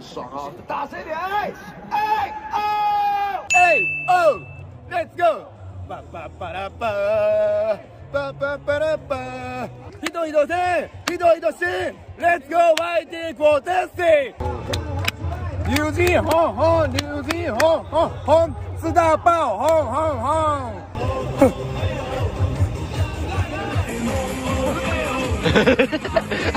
爽啊！大声点！哎哎哦哎哦，Let's go！巴巴巴拉巴，巴巴巴拉巴。一动一动心，一动一动心，Let's go！YT 过得死。牛津轰轰，牛津轰轰轰，四大爆轰轰轰。昼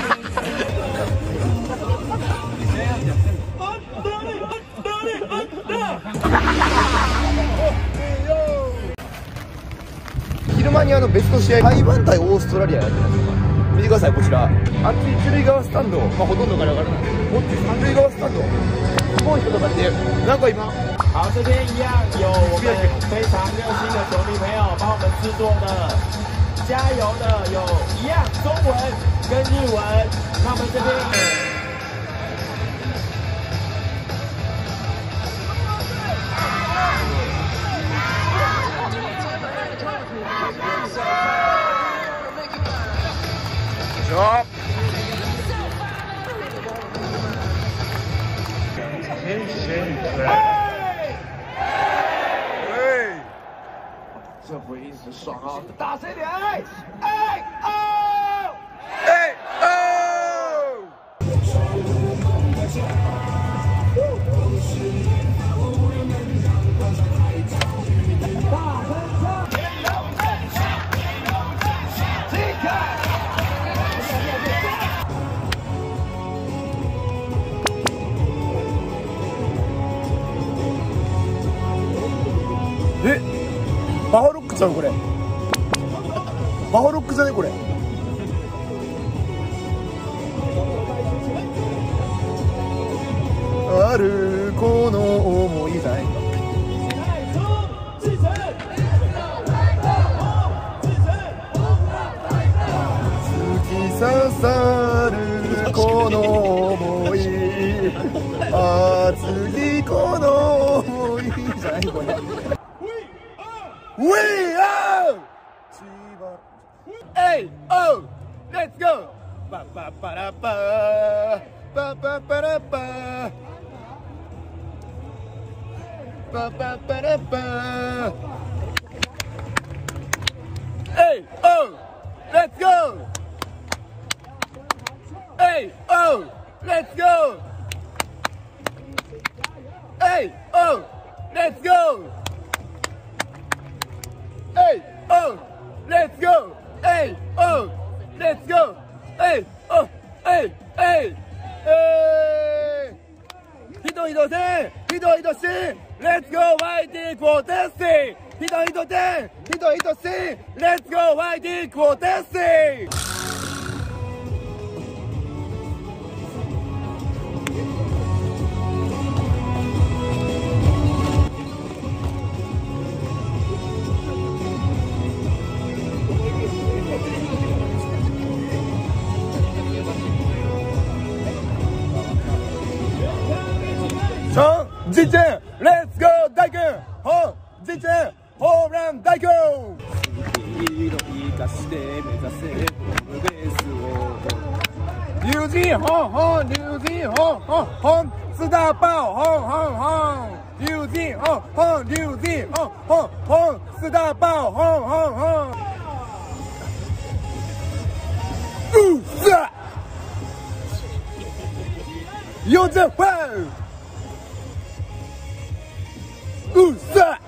間にあの別の試合台湾対オーストラリアやってたんです。よ見てくださいこちら。あっち一塁側スタンド、まあ、ほとんどから分からないこっち三塁側スタンド。すごい人とかってなんか今好，这边一样有我们非常热心的球迷朋友帮我们制作的，加油的有一样中文。跟日文。那我们这边。这回一直爽啊！大声点，哎哎哎！えバハロックじゃんこれ。バハロックじゃねこれ。あるこの思い出。突き刺さるこの思い。熱きこの We are Hey, oh, let's go. Ba ba ba da ba. Ba ba ba da ba. Ba ba ba da ba. Hey, oh, let's go. Hey, oh, let's go. Hey, oh, let's go. Hey, oh, let's go. Hey, oh, let's go. Hey, oh, hey, hey, hey. 人移動せ人移動し Let's go YT クォーテッシ人移動せ人移動し Let's go YT クォーテッシさん実践レッツゴー大君ほん実践ホームラン大君。色生かして目指せホームベースを。龍神ほんほん龍神ほんほんほんスターパオほんほんほん龍神ほんほん龍神ほんほんほんスターパオほんほんほんうっさヨゼファウ Who's that?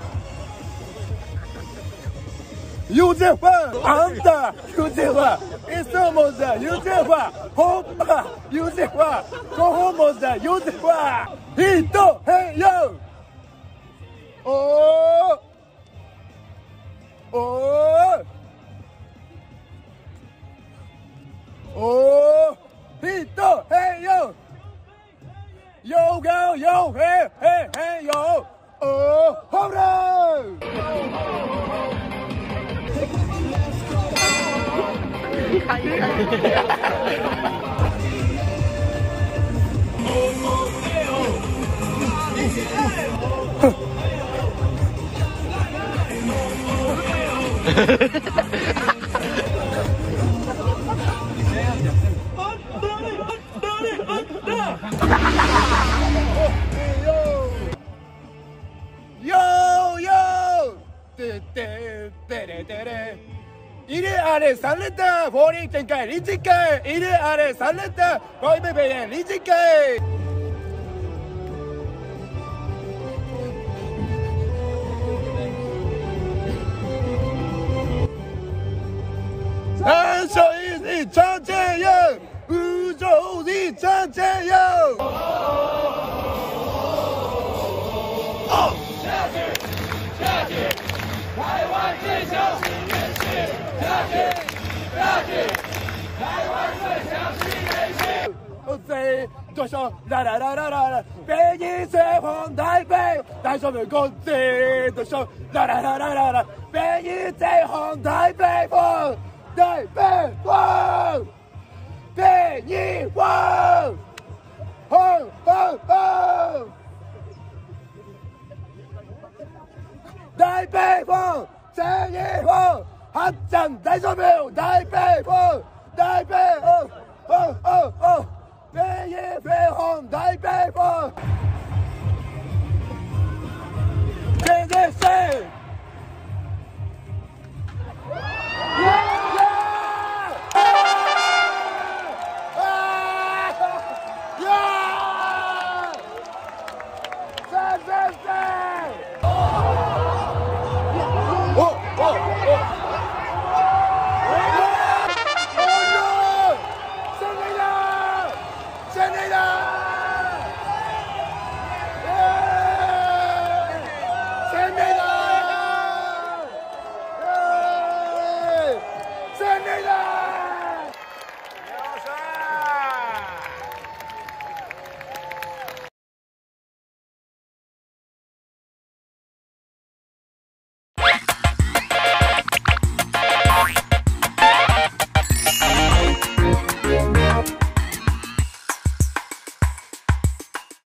유재환 안다 유재환 있어 모자 유재환 호빠 유재환 고호 모자 유재환 이도해요 오 哈哈哈哈 요. Il est à l'aise, ça l'était, vous n'y tenez qu'à l'indiquer. Il est à l'aise, ça l'était, vous n'y bébé, l'indiquer. And so easy, chanting. 哆嗦啦啦啦啦啦啦北京。最红的一杯上面恭喜哆嗦啦啦啦啦啦啦北京。最红的一风在北方在北方在北方在北方在南方好像在上北在北方在北方在 PJV Hondai People! TDC!